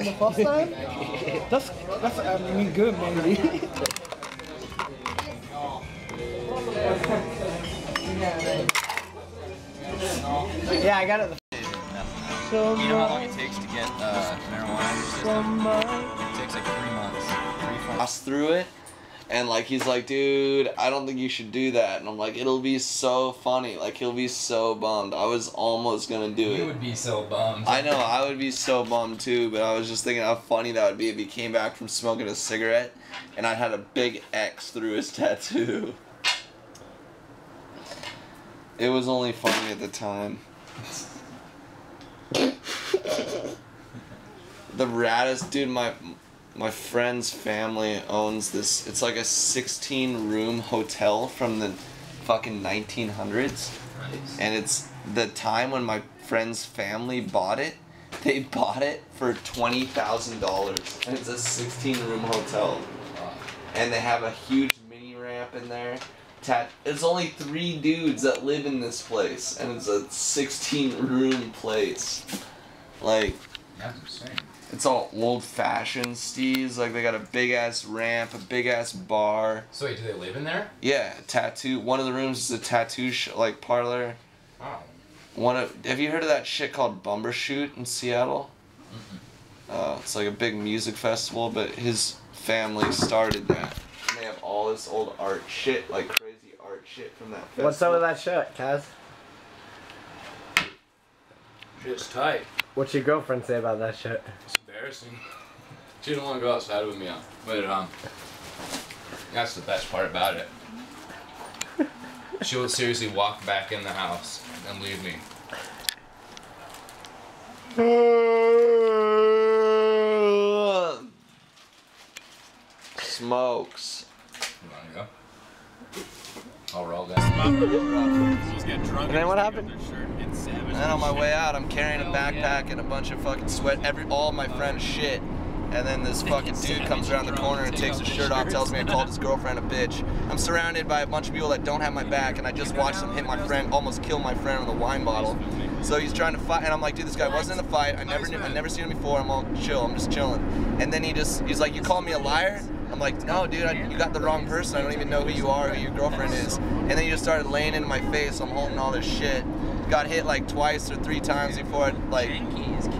You in the first time? That's that's I mean good maybe. yeah, I got it. So You know how long it takes to get uh, marijuana in system? It takes like three months. Three, four Pass through it. And like he's like, dude, I don't think you should do that. And I'm like, it'll be so funny. Like he'll be so bummed. I was almost gonna do You it. would be so bummed. I know I would be so bummed too, but I was just thinking how funny that would be if he came back from smoking a cigarette and I had a big X through his tattoo. It was only funny at the time. the raddest dude, my my friend's family owns this. It's like a 16 room hotel from the fucking 1900s Nice. and it's the time when my friend's family bought it. They bought it for twenty thousand dollars, and it's a sixteen room hotel. And they have a huge mini ramp in there. Tat- it's only three dudes that live in this place, and it's a sixteen room place. Like That's insane. It's all old fashioned steez. Like they got a big ass ramp, a big ass bar. So wait, do they live in there? Yeah, tattoo. One of the rooms is a tattoo sh- like parlor. Wow. One of have you heard of that shit called Bumbershoot in Seattle? Uh, it's like a big music festival, but his family started that. And they have all this old art shit, like crazy art shit from that festival. What's up with that shirt, Kaz? Shit's tight. What's your girlfriend say about that shirt? Embarrassing. She didn't want to go outside with me, uh, but um, that's the best part about it. She would seriously walk back in the house and leave me. Smokes. You want to go? I'll roll down. And then what happened? And then on my way out, I'm carrying a backpack and a bunch of fucking sweat, every all my friends' shit. And then this fucking dude comes around the corner and takes his shirt off, tells me I called his girlfriend a bitch. I'm surrounded by a bunch of people that don't have my back, and I just watched him hit my friend, almost kill my friend with a wine bottle. So he's trying to fight, and I'm like, dude, this guy wasn't in the fight. I never, knew, I never seen him before. I'm all chill. I'm just chilling. And then he just, he's like, you call me a liar? I'm like, no, dude, I, you got the wrong person. I don't even know who you are, who your girlfriend is. And then you just started laying into my face. I'm holding all this shit. Got hit like twice or three times before, I, like,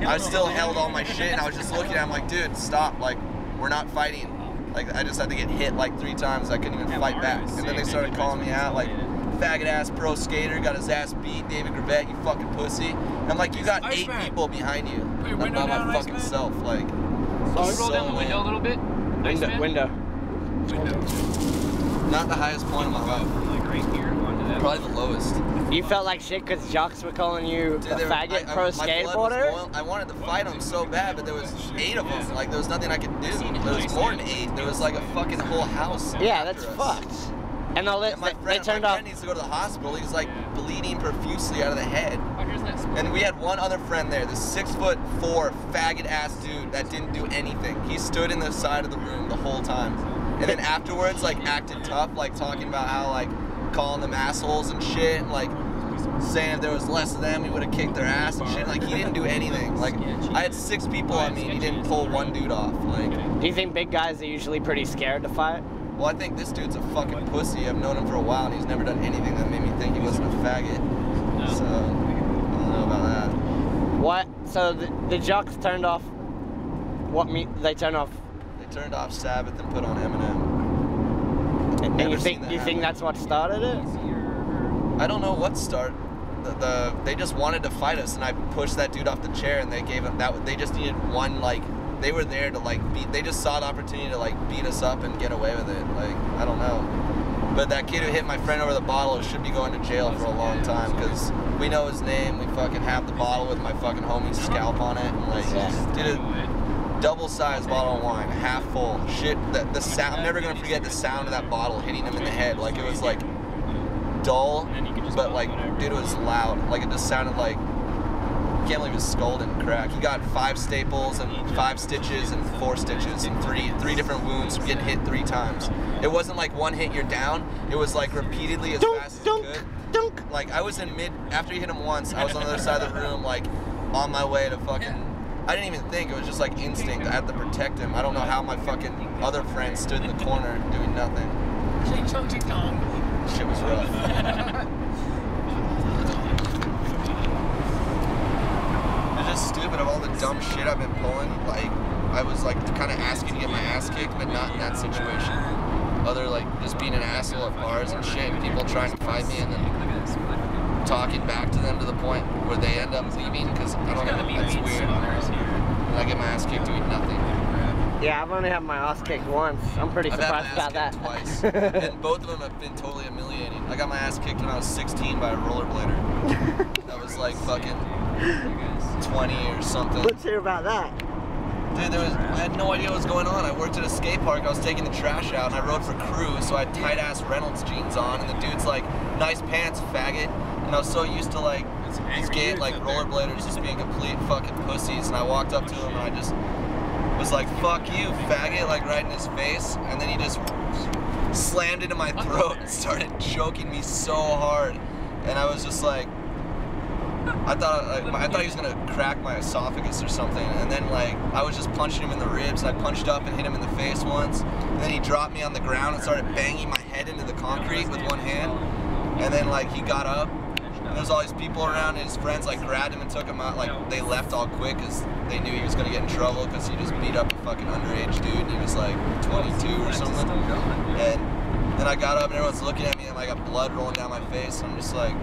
I still held all my shit, and I was just looking at him like, dude, stop. Like, we're not fighting. Like, I just had to get hit like three times. I couldn't even fight back. And then they started calling me out, like, faggot ass pro skater, got his ass beat, David Gravette, you fucking pussy. And I'm like, you got eight people behind you. your I'm window by down, my fucking self. Like, Can you roll down the window a little bit? Window. window. not the highest point of my life. right here Probably the lowest. You felt like shit because jocks were calling you Dude, a they were- faggot I- I- pro my blood was skateboarder? I wanted to fight them so bad, but there was eight of them. Like there was nothing I could do. There was more than eight. There was like a fucking whole house. Yeah, that's us. fucked. And they'll let, And my friend, they turned my off. friend needs to go to the hospital. He's like bleeding profusely out of the head. And we had one other friend there, this six foot four faggot ass dude that didn't do anything. He stood in the side of the room the whole time. And then afterwards, like acted tough, like talking about how like calling them assholes and shit, and, like saying if there was less of them, he would have kicked their ass and shit. Like he didn't do anything. Like I had six people on me, and he didn't pull one dude off. Like, Do you think big guys are usually pretty scared to fight? Well, I think this dude's a fucking pussy. I've known him for a while, and he's never done anything that made me think he wasn't a faggot. So I don't know about that. What? So the, the jocks turned off. What me? They turned off. They turned off Sabbath and put on Eminem. And Never you seen think that you think that's what started it? I don't know what start. The, the they just wanted to fight us, and I pushed that dude off the chair, and they gave him that. They just needed one like. They were there to like beat. They just saw the opportunity to like beat us up and get away with it. Like I don't know. But that kid who hit my friend over the bottle should be going to jail for a long time because we know his name. We fucking have the bottle with my fucking homie's scalp on it. And like, did a double-sized bottle of wine, half full. Shit, the, the sound. I'm never gonna forget the sound of that bottle hitting him in the head. Like it was like dull, but like, dude, it was loud. Like it just sounded like. Can't believe his skull didn't crack. He got five staples and five stitches and four stitches and three three different wounds from getting hit three times. It wasn't like one hit you're down. It was like repeatedly as Dunk, fast as dunk, you could. dunk. Like I was in mid after he hit him once, I was on the other side of the room, like on my way to fucking I didn't even think. It was just like instinct. I had to protect him. I don't know how my fucking other friend stood in the corner doing nothing. Shit was rough. It's just stupid of all the dumb shit I've been pulling. Like, I was like kind of asking to get my ass kicked, but not in that situation. Other like just being an asshole at bars and shit. People trying to fight me and then talking back to them to the point where they end up leaving because I don't know. That's weird. And I get my ass kicked doing nothing. Yeah, I've only had my ass kicked once. I'm pretty I've had my surprised about that. twice, and both of them have been totally humiliating. I got my ass kicked when I was 16 by a rollerblader. That was like fucking 20 or something. Let's hear about that. Dude, there was I had no idea what was going on. I worked at a skate park. I was taking the trash out, and I rode for crew, so I had tight ass Reynolds jeans on, and the dude's like, "Nice pants, faggot." And I was so used to like skate like rollerbladers just being complete fucking pussies, and I walked up to him and I just was like, "Fuck you, faggot!" like right in his face, and then he just slammed into my throat and started choking me so hard, and I was just like. I thought uh, like, I thought he was gonna crack my esophagus or something, and then like I was just punching him in the ribs. I punched up and hit him in the face once, and then he dropped me on the ground and started banging my head into the concrete with one hand, and then like he got up, and there's all these people around, and his friends like grabbed him and took him out. Like they left all quick because they knew he was gonna get in trouble because he just beat up a fucking underage dude, and he was like 22 or something. And then I got up and everyone's looking at me and I got blood rolling down my face. And I'm just like,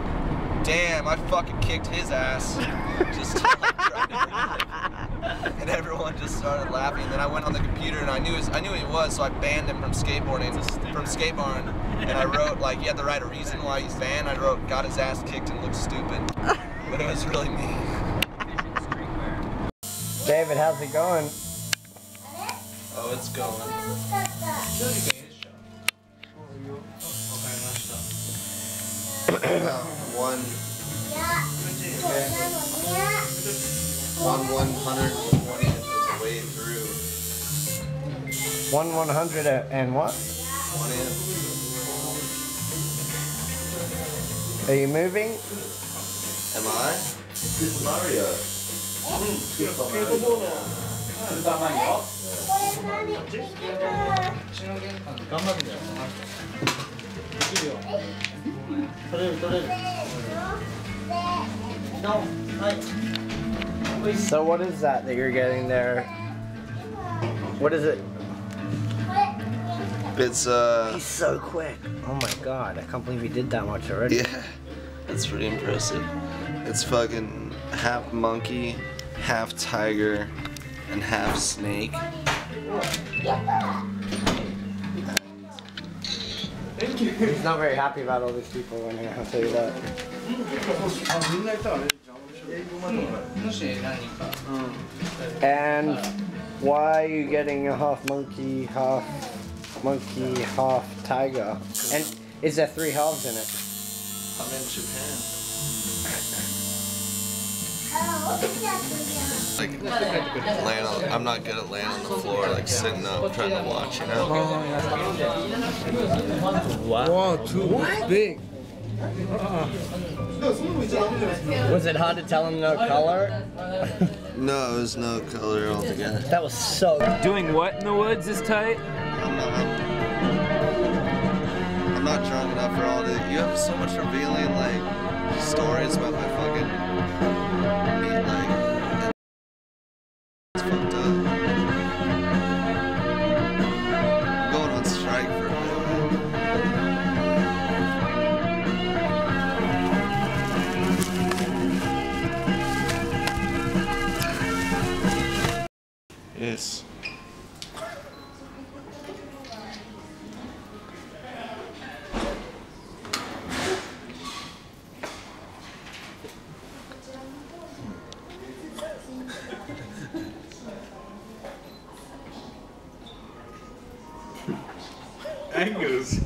damn, I fucking kicked his ass. just like, trying to- and everyone just started laughing. And then I went on the computer and I knew his, I knew who he was, so I banned him from skateboarding from skateboarding. And I wrote like he had to write a reason why he's banned. I wrote got his ass kicked and looked stupid. But it was really me. David, how's it going? Oh, it's going. one one one hundred twentieth is way through. One one hundred and what? Twentieth. Are you moving? Am I? Super Mario. So what is that that you're getting there? What is it? It's uh He's so quick. Oh my god, I can't believe he did that much already. yeah. That's pretty impressive. It's fucking half monkey, half tiger, and half snake. He's not very happy about all these people in here, I'll tell you that. And why are you getting a half monkey, half monkey, half tiger? And is there three halves in it? I'm in Japan. Like, laying on, I'm not good at laying on the floor, like sitting up, trying to watch, you know? Wow, too big. Uh-uh. Was it hard to tell him no color? No, it was no color altogether. That was so. good. Doing what in the woods is tight? I'm not, I'm, I'm not drunk enough for all this. You have so much revealing, like, stories about my fucking meat, like, for a bit. Yes. Angus.